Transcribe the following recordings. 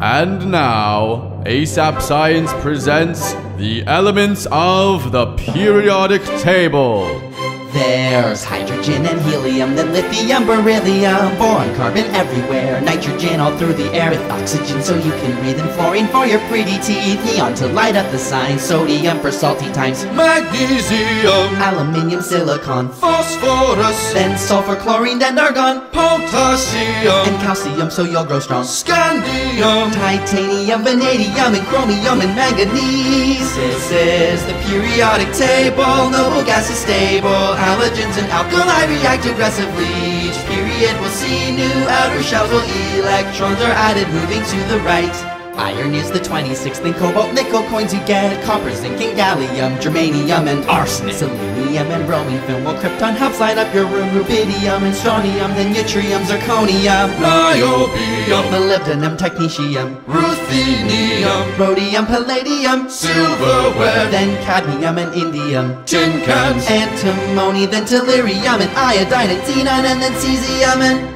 And now, ASAP Science presents the elements of the periodic table. There's hydrogen and helium, then lithium, beryllium, boron, carbon everywhere, nitrogen all through the air with oxygen so you can breathe, and fluorine for your pretty teeth, neon to light up the sign, sodium for salty times, Magnesium, aluminium, silicon, phosphorus, then sulfur, chlorine, and argon, potassium, and calcium so you'll grow strong. scandium, Titanium, vanadium, and chromium, and manganese. This is the periodic table. Noble gas is stable. Halogens and alkali react aggressively. Each period we'll see new outer shells while electrons are added, moving to the right. Iron is the 26th, then cobalt, nickel coins you get. Copper, zinc, and gallium, germanium, and arsenic. Selenium and bromine film will krypton helps light up your room. Rubidium and strontium, then yttrium, zirconium. niobium, Molybdenum, technetium, ruthenium, rhodium, palladium, silverware, then cadmium and indium, tin cans, antimony, then tellurium and iodine and xenon, and then cesium and.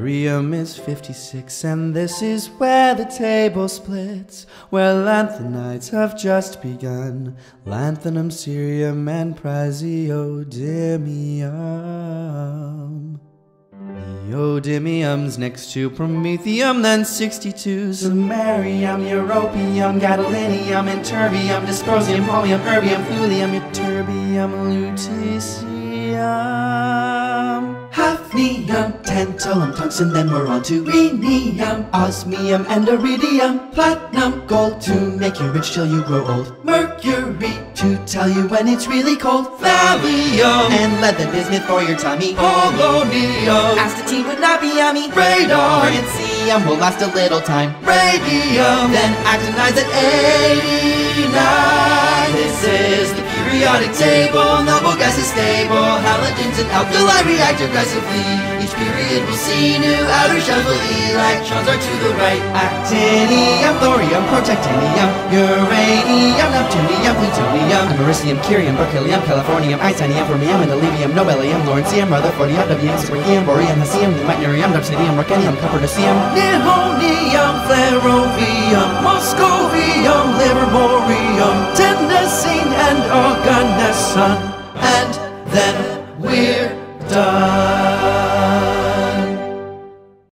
Barium is 56, and this is where the table splits, where lanthanides have just begun. Lanthanum, cerium, and praseodymium. Neodymium's next to promethium, then 62. Samarium, europium, gadolinium, and terbium, dysprosium, holmium, erbium, thulium, ytterbium, lutetium. Hafnium, tantalum, tungsten, then we're on to rhenium, osmium, and iridium, platinum, gold to make you rich till you grow old, mercury to tell you when it's really cold, thallium, and lead, the bismuth for your tummy, polonium, Astatine would not be yummy. Radon. Francium will last a little time. radium, Then actinides at 89. This is periodic table. Noble gas is stable. Halogens and alkali react aggressively. Each period will see new outer shells while electrons are to the right. Actinium, thorium, protactinium, uranium, neptunium, plutonium, americium, curium, berkelium, californium, einsteinium, fermium, mendelevium, nobelium, lawrencium, rutherfordium, wm, seaborgium, bohrium, hassium, meitnerium, darmstadtium, rhodium, copernicium, nihonium, flerovium, moscovium, then we're done.